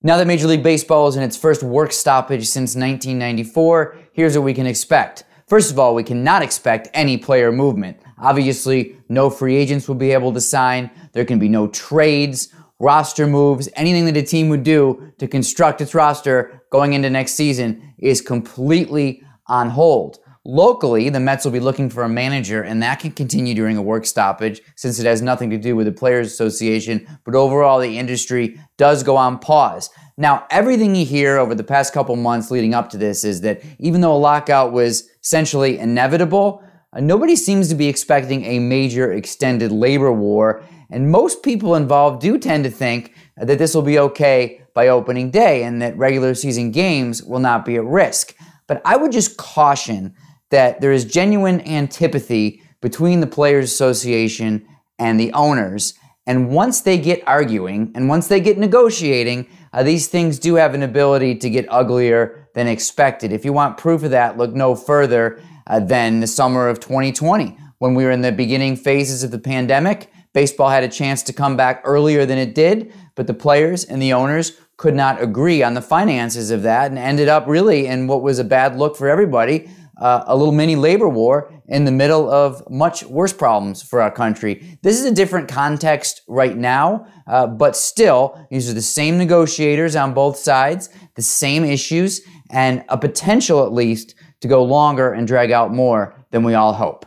Now that Major League Baseball is in its first work stoppage since 1994, here's what we can expect. First of all, we cannot expect any player movement. Obviously, no free agents will be able to sign. There can be no trades, roster moves, anything that a team would do to construct its roster going into next season is completely on hold. Locally, the Mets will be looking for a manager, and that can continue during a work stoppage since it has nothing to do with the Players Association. But overall, the industry does go on pause. Now, everything you hear over the past couple months leading up to this is that even though a lockout was essentially inevitable, uh, nobody seems to be expecting a major extended labor war. And most people involved do tend to think that this will be okay by opening day and that regular season games will not be at risk. But I would just caution that there is genuine antipathy between the Players Association and the owners. And once they get arguing and once they get negotiating, uh, these things do have an ability to get uglier than expected. If you want proof of that, look no further uh, than the summer of 2020 when we were in the beginning phases of the pandemic. Baseball had a chance to come back earlier than it did, but the players and the owners could not agree on the finances of that and ended up really in what was a bad look for everybody uh, a little mini labor war in the middle of much worse problems for our country. This is a different context right now, uh, but still, these are the same negotiators on both sides, the same issues, and a potential at least to go longer and drag out more than we all hope.